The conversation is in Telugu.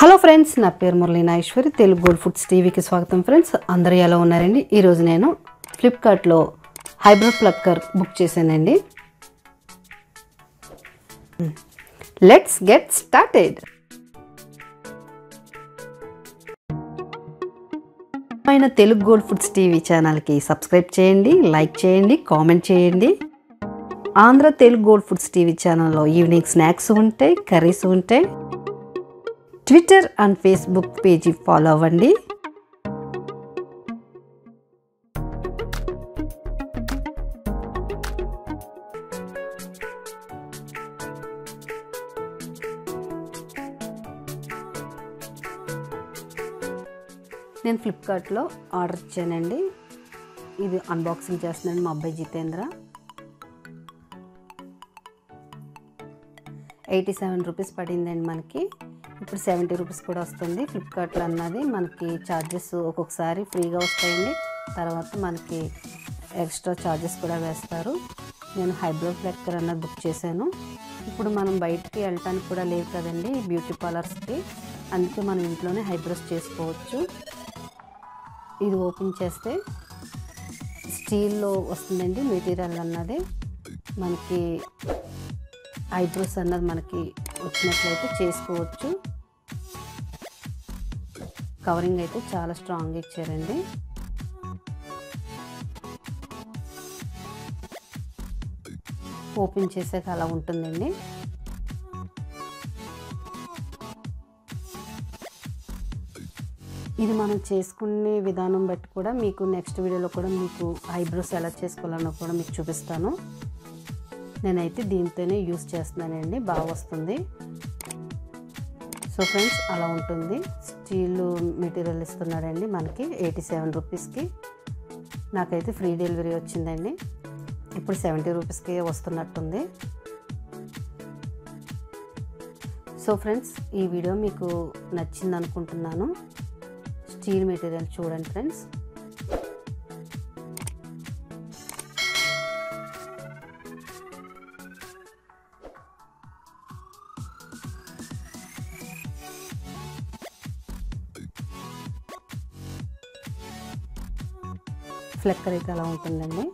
హలో ఫ్రెండ్స్ నా పేరు మురళీనాయేశ్వరి తెలుగు గోల్డ్ ఫుడ్స్ టీవీకి స్వాగతం ఫ్రెండ్స్. అందరూ ఎలా ఉన్నారండి? ఈరోజు నేను ఫ్లిప్కార్ట్లో హైబ్రిడ్ ప్లక్కర్ బుక్ చేశానండి. లెట్స్ గెట్ స్టార్టెడ్ పైన తెలుగు గోల్డ్ ఫుడ్స్ టీవీ ఛానల్కి సబ్స్క్రైబ్ చేయండి లైక్ చేయండి కామెంట్ చేయండి. Andhra Telugu Gold Foods TV ఛానల్లో ఈవినింగ్ స్నాక్స్ ఉంటాయి కర్రీస్ ఉంటాయి. Twitter and Facebook page follow అవ్వండి. నేను ఫ్లిప్కార్ట్లో ఆర్డర్ ఇచ్చానండి. ఇది అన్బాక్సింగ్ చేస్తున్నాను మా అబ్బాయి జితేంద్ర. ఎయిటీ సెవెన్ రూపీస్ పడిందండి మనకి. ఇప్పుడు సెవెంటీ రూపీస్ కూడా వస్తుంది. ఫ్లిప్కార్ట్లో అన్నది మనకి ఛార్జెస్ ఒక్కొక్కసారి ఫ్రీగా వస్తాయండి. తర్వాత మనకి ఎక్స్ట్రా ఛార్జెస్ కూడా వేస్తారు. నేను హైబ్రో ఫ్లెక్కర్ అన్నది బుక్ చేశాను. ఇప్పుడు మనం బయటికి వెళ్ళటానికి కూడా లేవు కదండి బ్యూటీ పార్లర్స్కి. అందుకే మనం ఇంట్లోనే హైబ్రోస్ చేసుకోవచ్చు. ఇది ఓపెన్ చేస్తే స్టీల్లో వస్తుందండి మెటీరియల్ అన్నది. మనకి ఐబ్రోస్ అన్నది మనకి వచ్చినట్లయితే చేసుకోవచ్చు. కవరింగ్ అయితే చాలా స్ట్రాంగ్ ఇచ్చారండి. ఓపెన్ చేసాక అలా ఉంటుందండి. ఇది మనం చేసుకునే విధానం బట్టి కూడా మీకు నెక్స్ట్ వీడియోలో కూడా మీకు ఐబ్రోస్ ఎలా చేసుకోవాలన్నో కూడా మీకు చూపిస్తాను. నేనైతే దీంతోనే యూస్ చేస్తున్నానండి. బాగా వస్తుంది. సో ఫ్రెండ్స్ అలా ఉంటుంది. స్టీల్ మెటీరియల్ ఇస్తున్నాడండి మనకి. ఎయిటీ సెవెన్ రూపీస్కి. నాకైతే ఫ్రీ డెలివరీ వచ్చిందండి. ఇప్పుడు సెవెంటీ రూపీస్కి వస్తున్నట్టుంది. సో ఫ్రెండ్స్ ఈ వీడియో మీకు నచ్చింది అనుకుంటున్నాను స్టీల్ మెటీరియల్ చూడండి ఫ్రెండ్స్. లెక్కరైతే అలా ఉంటుందండి.